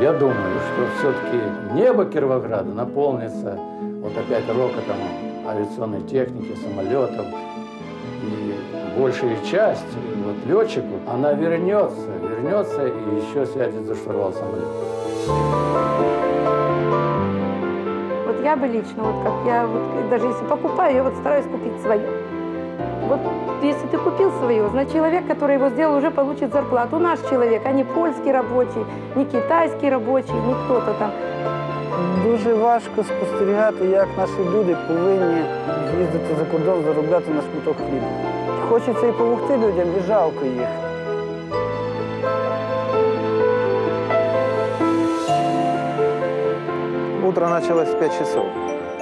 Я думаю, что все-таки небо Кировограда наполнится вот опять рокотом авиационной техники, самолетов. И большая часть вот, летчику, она вернется, вернется и еще сядет за штурвал самолета. Вот я бы лично, вот как я, вот, даже если покупаю, я вот стараюсь купить свое. Вот если ты купил свое, значит человек, который его сделал, уже получит зарплату. Наш человек, а не польский рабочий, не китайский рабочий, не кто-то там. Дуже важко спостерігати, як наші люди повинні їздити за кордон, заробляти на шматок хліба. Хочеться і допомогти людям, і жалко їх. Утро началось в 5 часов.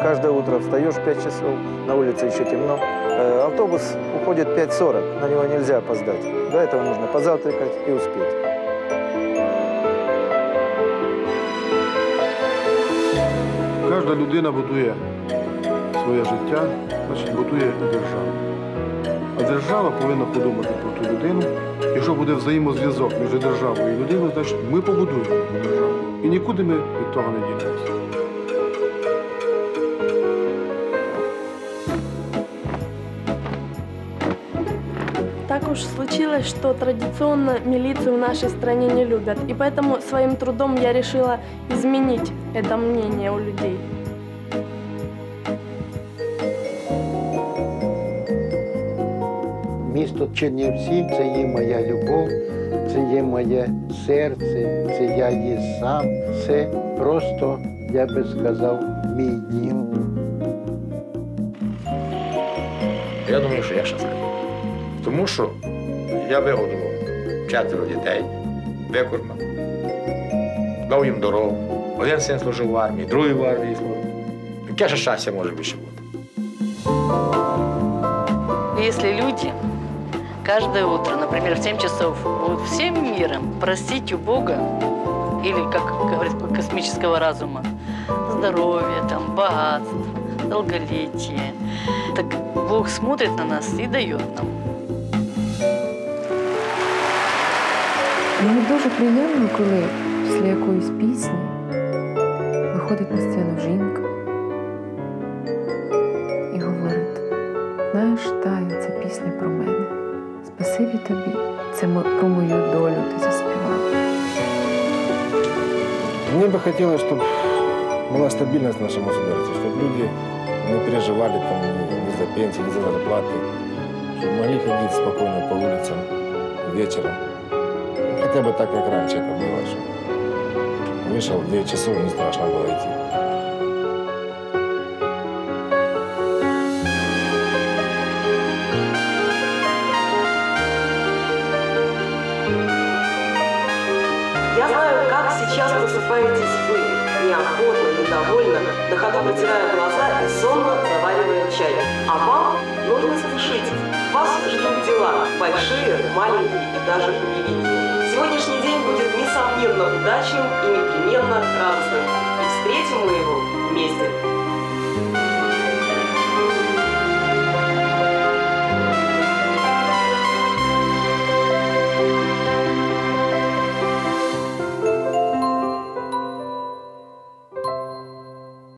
Каждое утро встаешь в 5 часов, на улице еще темно. Э, Автобус уходит в 5.40, на него нельзя опоздать. До этого нужно позавтракать и успеть. Кожна людина будує своє життя, значить будує державу. А держава повинна подумати про ту людину. Якщо буде взаємозв'язок між державою і людиною, значить ми побудуємо ту державу. І нікуди ми від того не дінемося. Так уж случилось, что традиционно милицию в нашей стране не любят. И поэтому своим трудом я решила изменить это мнение у людей. Місто Чернівці це є моя любов, це є моє серце, це я є сам. Це просто, я би сказав, мій дім. Я думаю, що я щасливий. Тому що я вигодував четверо дітей, викормив, дав їм дорогу. Один син служив в армії, другий в армії служив. Яке ще щастя може більше бути? Если люди каждое утро, например, в 7 часов, будут всем миром простить у Бога, или, как говорит космического разума, здоровье, там, богатство, долголетие, так Бог смотрит на нас и дает нам. Мені дуже приємно, коли після якоїсь пісні виходить на сцену жінка і говорить: знаєш, Тая, це пісня про мене. Спасибі тобі. Це мо- про мою долю ти заспівав. Мне бы хотелось, чтобы была стабильность в нашем государстве, чтобы люди не переживали там ни, ни за пенсии, ни за зарплаты, чтобы могли ходить спокойно по улицам вечером. Хотя бы так, как раньше это было. Что вышел в 9 часов, не страшно было идти. Я знаю, как сейчас просыпаетесь вы, неохотно, недовольно, на ходу протирая глаза и сонно заваривая чай. А вам нужно спешить. Вас ждут дела, большие, маленькие и даже великие сегодняшний день будет несомненно удачным и непременно радостным. И встретим мы его вместе.